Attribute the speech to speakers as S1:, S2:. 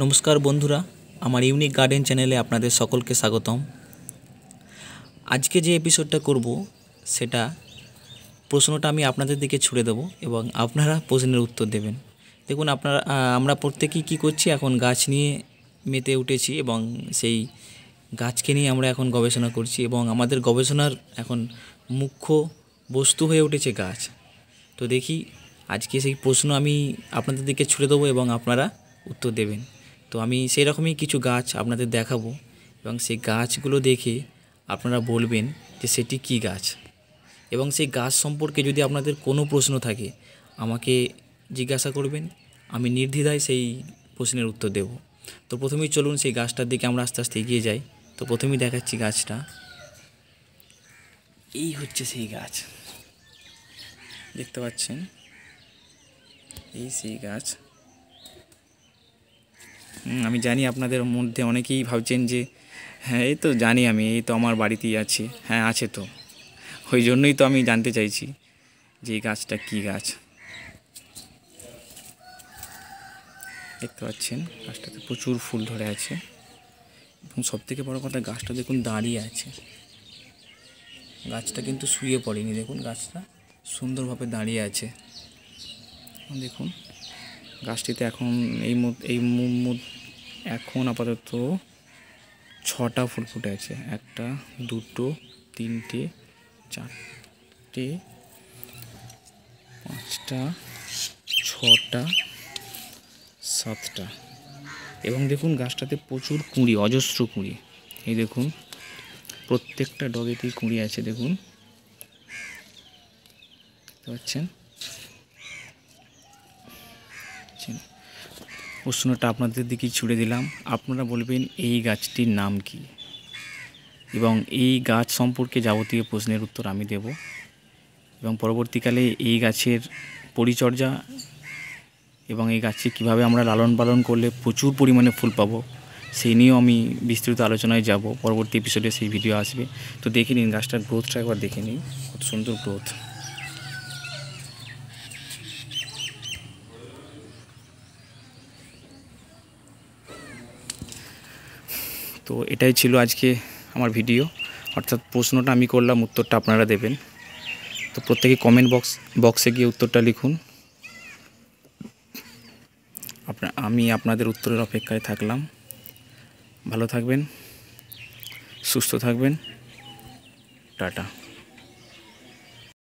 S1: নমস্কার বন্ধুরা, আমার ইউনিক গার্ডেন চ্যানেলে আপনাদের সকলকে স্বাগতম। আজকে যে এপিসোডটা করব, সেটা প্রশ্নটা আমি আপনাদের দিকে ছুড়ে দেবো এবং আপনারা প্রশ্নের উত্তর দেবেন। দেখুন, আপনারা আমরা প্রত্যেকেই কী করছি, এখন গাছ নিয়ে মেতে উঠেছি এবং সেই গাছকে নিয়ে আমরা এখন গবেষণা করছি এবং আমাদের গবেষণার এখন মুখ্য বস্তু হয়ে উঠেছে গাছ। তো দেখি, আজকে সেই প্রশ্ন আমি আপনাদের দিকে ছুড়ে দেবো এবং আপনারা উত্তর দেবেন। তো আমি সেই রকমই কিছু গাছ আপনাদের দেখাবো এবং সেই গাছগুলো দেখে আপনারা বলবেন যে সেটি কী গাছ। এবং সেই গাছ সম্পর্কে যদি আপনাদের কোনো প্রশ্ন থাকে, আমাকে জিজ্ঞাসা করবেন, আমি নির্দ্বিধায় সেই প্রশ্নের উত্তর দেব। তো প্রথমেই চলুন সেই গাছটার দিকে আমরা আস্তে আস্তে এগিয়ে যাই। তো প্রথমেই দেখাচ্ছি গাছটা। এই হচ্ছে সেই গাছ। দেখতে পাচ্ছেন? এই সেই গাছ। আমি জানি আপনাদের মধ্যে অনেকেই ভাবছেন যে হ্যাঁ এই তো জানি আমি, এই তো আমার বাড়িতেই আছে। হ্যাঁ আছে তো। ওই জন্যই তো আমি জানতে চাইছি যে এই গাছটা কী গাছ। দেখতে পাচ্ছেন, গাছটাতে প্রচুর ফুল ধরে আছে। এবং সবথেকে বড় কথা, গাছটা দেখুন দাঁড়িয়ে আছে। গাছটা কিন্তু শুয়ে পড়েনি, দেখুন গাছটা সুন্দরভাবে দাঁড়িয়ে আছে। দেখুন। গাছটিতে এখন এই এই এখন আপাতত ছটা ফুল ফুটে আছে। একটা, দুটো, তিনটে, চারটে, পাঁচটা, ছটা, সাতটা। এবং দেখুন গাছটাতে প্রচুর কুঁড়ি, অজস্র কুঁড়ি। এই দেখুন, প্রত্যেকটা ডগেতেই কুঁড়ি আছে, দেখুন। পাচ্ছেন পাচ্ছেন? প্রশ্নটা আপনাদের দিকেই ছুড়ে দিলাম। আপনারা বলবেন, এই গাছটির নাম কি? এবং এই গাছ সম্পর্কে যাবতীয় প্রশ্নের উত্তর আমি দেব। এবং পরবর্তীকালে এই গাছের পরিচর্যা এবং এই গাছকে কীভাবে আমরা লালন পালন করলে প্রচুর পরিমাণে ফুল পাবো সেই নিয়েও আমি বিস্তৃত আলোচনায় যাব। পরবর্তী এপিসোডে সেই ভিডিও আসবে। তো দেখে নিন, গাছটার গ্রোথটা একবার দেখে নিন। কত সুন্দর গ্রোথ তো এটাই ছিল আজকে আমার ভিডিও। অর্থাৎ প্রশ্নটা আমি করলাম, উত্তরটা আপনারা দেবেন। তো প্রত্যেকে কমেন্ট বক্স বক্সে গিয়ে উত্তরটা লিখুন। আপনা, আমি আপনাদের উত্তরের অপেক্ষায় থাকলাম। ভালো থাকবেন, সুস্থ থাকবেন। টাটা।